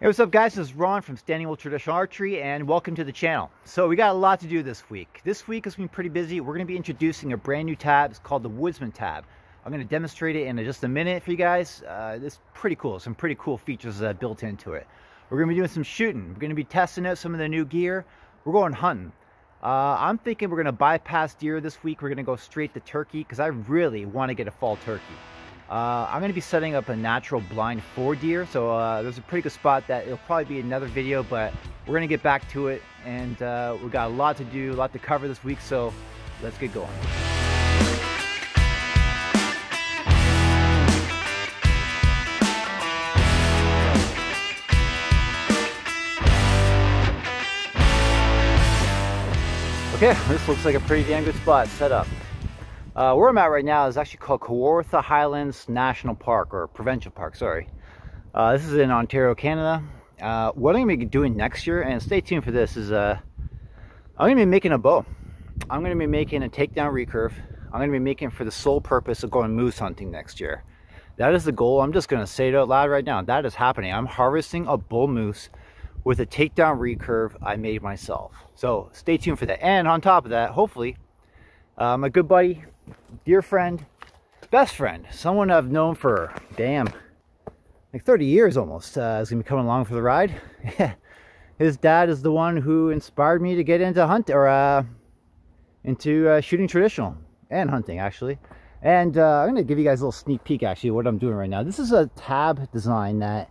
Hey, what's up guys? This is Ron from Standing Wolf Traditional Archery and welcome to the channel. So we got a lot to do this week. This week has been pretty busy. We're going to be introducing a brand new tab. It's called the Woodsman tab. I'm going to demonstrate it in just a minute for you guys. Uh, it's pretty cool. Some pretty cool features uh, built into it. We're going to be doing some shooting. We're going to be testing out some of the new gear. We're going hunting. Uh, I'm thinking we're going to bypass deer this week. We're going to go straight to turkey because I really want to get a fall turkey. Uh, I'm going to be setting up a natural blind for deer, so uh, there's a pretty good spot that it'll probably be another video, but we're going to get back to it, and uh, we've got a lot to do, a lot to cover this week, so let's get going. Okay, this looks like a pretty damn good spot set up. Uh, where I'm at right now is actually called Kawartha Highlands National Park, or Provincial Park, sorry. Uh, this is in Ontario, Canada. Uh, what I'm going to be doing next year, and stay tuned for this, is uh, I'm going to be making a bow. I'm going to be making a takedown recurve. I'm going to be making for the sole purpose of going moose hunting next year. That is the goal. I'm just going to say it out loud right now. That is happening. I'm harvesting a bull moose with a takedown recurve I made myself. So stay tuned for that. And on top of that, hopefully, uh, my good buddy dear friend, best friend, someone I've known for, damn, like 30 years almost, uh, is going to be coming along for the ride. His dad is the one who inspired me to get into hunt or uh, into uh, shooting traditional and hunting actually. And uh, I'm going to give you guys a little sneak peek actually what I'm doing right now. This is a tab design that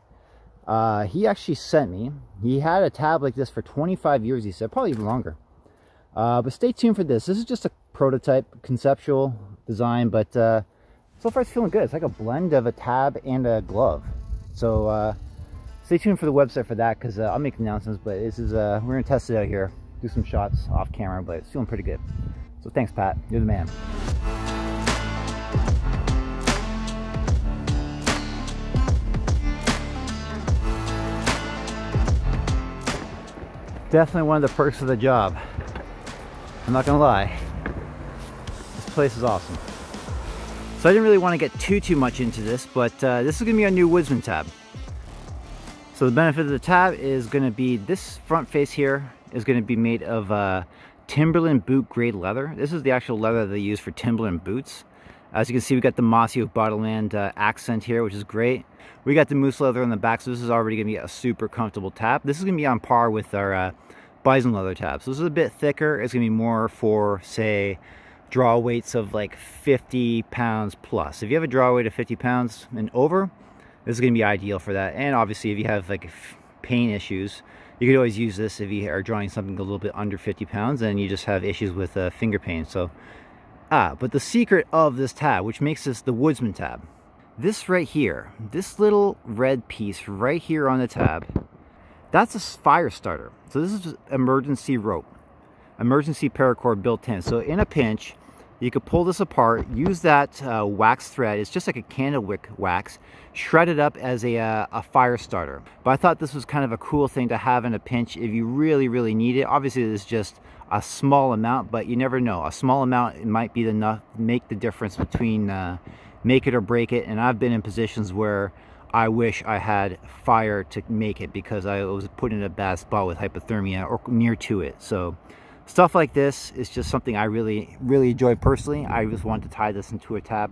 uh, he actually sent me. He had a tab like this for 25 years, he said, probably even longer. Uh, but stay tuned for this. This is just a prototype conceptual design, but uh, so far it's feeling good. It's like a blend of a tab and a glove. So uh, stay tuned for the website for that because uh, I'll make announcements, but this is, uh, we're gonna test it out here, do some shots off camera, but it's feeling pretty good. So thanks, Pat. You're the man. Definitely one of the perks of the job. I'm not gonna lie place is awesome. So I didn't really want to get too, too much into this, but uh, this is going to be our new Woodsman tab. So the benefit of the tab is going to be this front face here is going to be made of uh, Timberland boot grade leather. This is the actual leather they use for Timberland boots. As you can see, we got the Mossy Oak Bottomland uh, accent here, which is great. We got the moose leather on the back, so this is already going to be a super comfortable tab. This is going to be on par with our uh, bison leather tab. So this is a bit thicker. It's going to be more for, say, draw weights of like 50 pounds plus. If you have a draw weight of 50 pounds and over, this is going to be ideal for that. And obviously, if you have like pain issues, you could always use this if you are drawing something a little bit under 50 pounds and you just have issues with uh, finger pain. So, ah, but the secret of this tab, which makes this the Woodsman tab, this right here, this little red piece right here on the tab, that's a fire starter. So this is emergency rope emergency paracord built in. So in a pinch, you could pull this apart, use that uh, wax thread, it's just like a candle wick wax, shred it up as a, uh, a fire starter. But I thought this was kind of a cool thing to have in a pinch if you really, really need it. Obviously, it's just a small amount, but you never know. A small amount might be enough make the difference between uh, make it or break it. And I've been in positions where I wish I had fire to make it because I was put in a bad spot with hypothermia or near to it. So Stuff like this is just something I really, really enjoy personally. I just want to tie this into a tab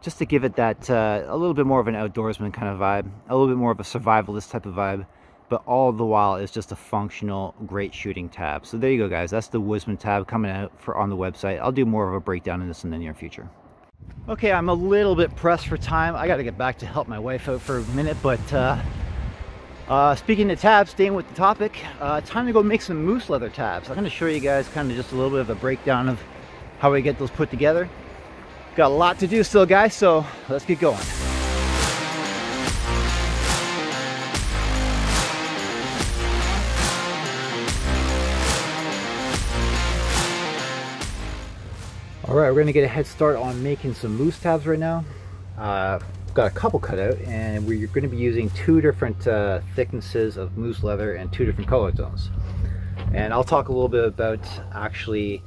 just to give it that uh, a little bit more of an outdoorsman kind of vibe, a little bit more of a survivalist type of vibe, but all the while it's just a functional, great shooting tab. So there you go, guys. That's the Woodsman tab coming out for on the website. I'll do more of a breakdown in this in the near future. Okay, I'm a little bit pressed for time. I got to get back to help my wife out for a minute, but uh, uh, speaking of tabs, staying with the topic, uh, time to go make some moose leather tabs. I'm going to show you guys kind of just a little bit of a breakdown of how we get those put together. Got a lot to do still, guys, so let's get going. All right, we're going to get a head start on making some moose tabs right now. Uh, got a couple cut out and we're going to be using two different uh, thicknesses of moose leather and two different color tones. And I'll talk a little bit about actually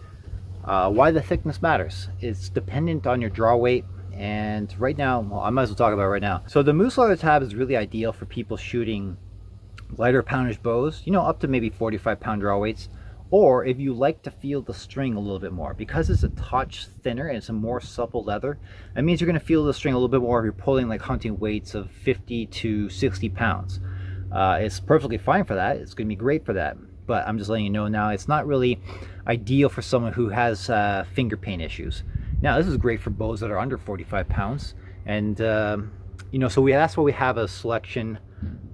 uh, why the thickness matters. It's dependent on your draw weight and right now, well, I might as well talk about right now. So the moose leather tab is really ideal for people shooting lighter poundage bows, you know, up to maybe 45 pound draw weights, or if you like to feel the string a little bit more, because it's a touch thinner and it's a more supple leather, that means you're gonna feel the string a little bit more if you're pulling like hunting weights of 50 to 60 pounds. Uh, it's perfectly fine for that. It's gonna be great for that. But I'm just letting you know now, it's not really ideal for someone who has uh, finger pain issues. Now, this is great for bows that are under 45 pounds. And, um, you know, so we that's why we have a selection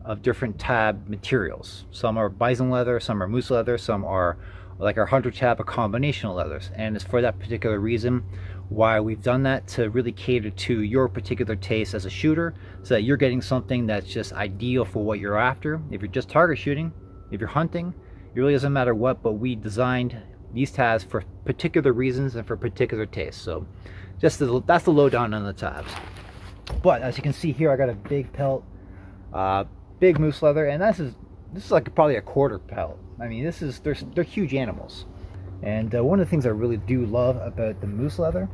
of different tab materials. Some are bison leather, some are moose leather, some are like our hunter tab, a combination of leathers. And it's for that particular reason why we've done that to really cater to your particular taste as a shooter so that you're getting something that's just ideal for what you're after. If you're just target shooting, if you're hunting, it really doesn't matter what, but we designed these tabs for particular reasons and for particular tastes. So just the, that's the lowdown on the tabs. But as you can see here, I got a big pelt uh, big moose leather, and this is this is like probably a quarter pelt. I mean, this is they're they're huge animals, and uh, one of the things I really do love about the moose leather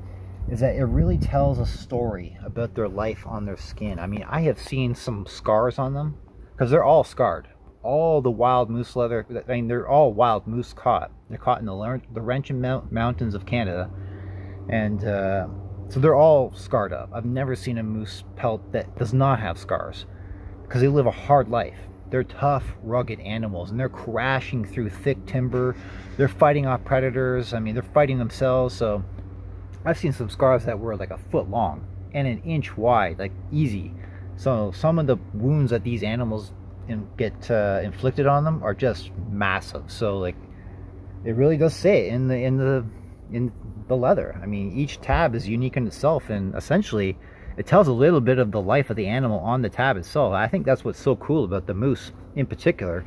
is that it really tells a story about their life on their skin. I mean, I have seen some scars on them because they're all scarred. All the wild moose leather, I mean, they're all wild moose caught. They're caught in the, the Laurentian Mountains of Canada. And uh, so they're all scarred up. I've never seen a moose pelt that does not have scars because they live a hard life. They're tough, rugged animals, and they're crashing through thick timber. They're fighting off predators. I mean, they're fighting themselves. So I've seen some scars that were like a foot long and an inch wide, like easy. So some of the wounds that these animals get uh, inflicted on them are just massive. So like, it really does say in the in the in the leather. I mean, each tab is unique in itself, and essentially it tells a little bit of the life of the animal on the tab itself. I think that's what's so cool about the moose in particular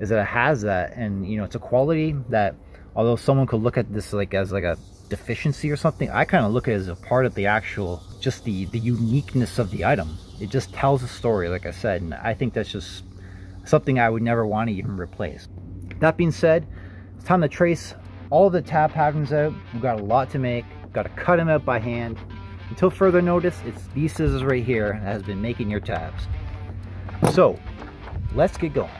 is that it has that and you know it's a quality that although someone could look at this like as like a deficiency or something I kind of look at it as a part of the actual just the the uniqueness of the item. It just tells a story like I said and I think that's just something I would never want to even replace. That being said it's time to trace all the tab patterns out. We've got a lot to make. Got to cut them out by hand until further notice, it's these scissors right here that has been making your tabs. So, let's get going.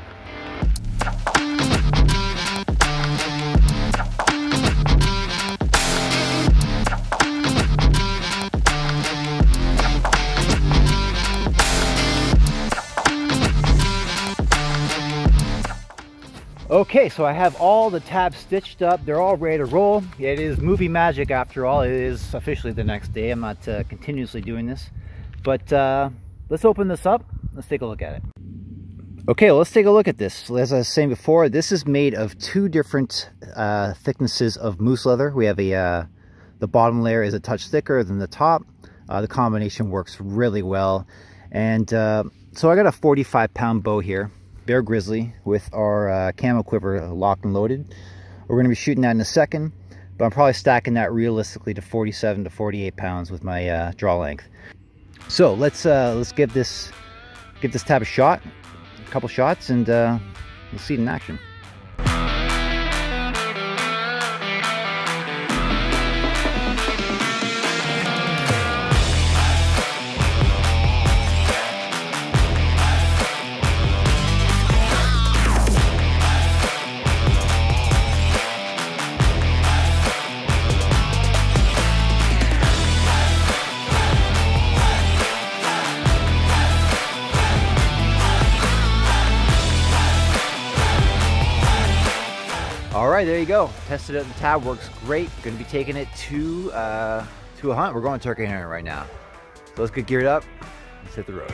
Okay, so I have all the tabs stitched up. They're all ready to roll. It is movie magic after all. It is officially the next day. I'm not uh, continuously doing this. But uh, let's open this up. Let's take a look at it. Okay, well, let's take a look at this. As I was saying before, this is made of two different uh, thicknesses of moose leather. We have a, uh, the bottom layer is a touch thicker than the top. Uh, the combination works really well. And uh, so I got a 45 pound bow here. Bear Grizzly with our uh, camo quiver locked and loaded. We're going to be shooting that in a second, but I'm probably stacking that realistically to 47 to 48 pounds with my uh, draw length. So let's uh, let's give this give this tab a shot, a couple shots, and uh, we'll see it in action. Right, there you go. Tested it. in The tab works great. Going to be taking it to uh, to a hunt. We're going turkey hunting right now. So let's get geared up. Let's hit the road.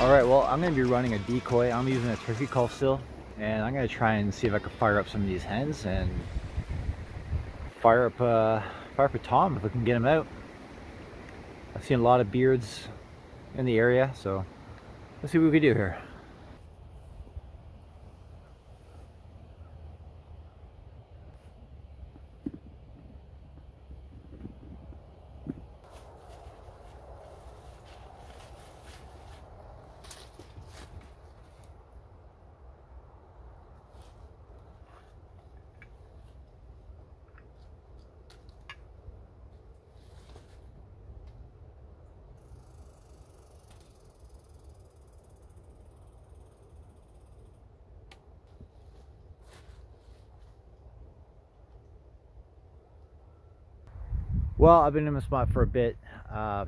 All right, well, I'm to be running a decoy. I'm using a turkey call still, and I'm to try and see if I can fire up some of these hens and fire up, uh, fire up a tom if we can get him out. I've seen a lot of beards in the area, so Let's see what we can do here. Well, I've been in the spot for a bit. Uh,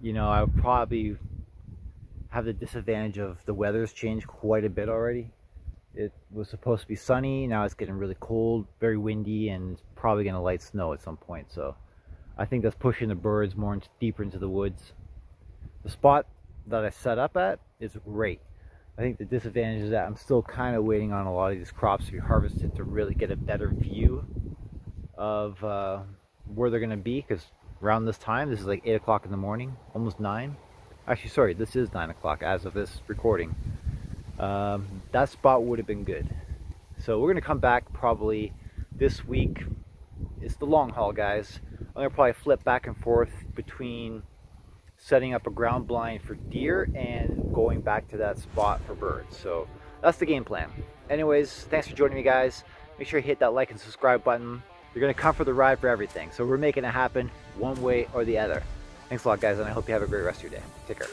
you know, I probably have the disadvantage of the weather's changed quite a bit already. It was supposed to be sunny, now it's getting really cold, very windy, and it's probably going to light snow at some point. So I think that's pushing the birds more into, deeper into the woods. The spot that I set up at is great. I think the disadvantage is that I'm still kind of waiting on a lot of these crops to be harvested to really get a better view of uh, where they're going to be because around this time, this is like 8 o'clock in the morning, almost 9. Actually, sorry, this is 9 o'clock as of this recording. Um, that spot would have been good. So we're going to come back probably this week. It's the long haul, guys. I'm going to probably flip back and forth between setting up a ground blind for deer and going back to that spot for birds. So that's the game plan. Anyways, thanks for joining me, guys. Make sure you hit that like and subscribe button. You're going to come for the ride for everything. So we're making it happen one way or the other. Thanks a lot, guys, and I hope you have a great rest of your day. Take care.